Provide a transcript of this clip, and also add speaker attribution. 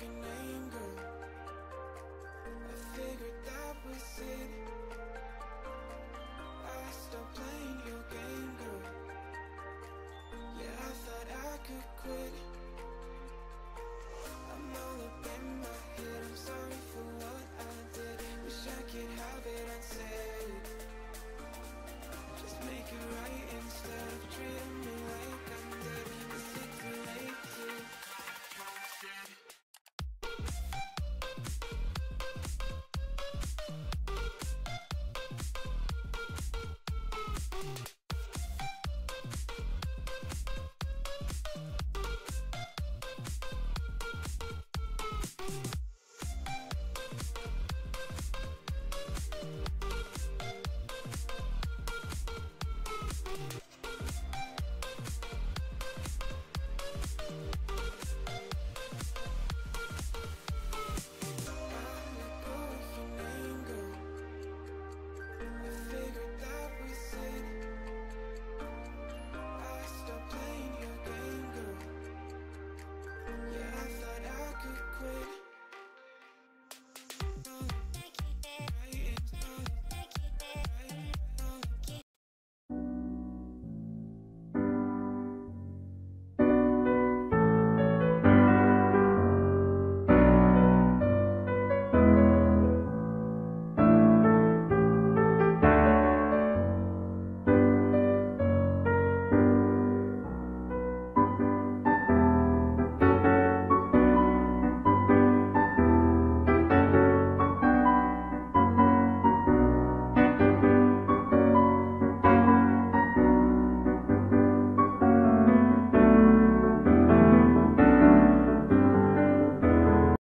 Speaker 1: broken